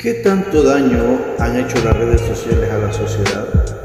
¿Qué tanto daño han hecho las redes sociales a la sociedad?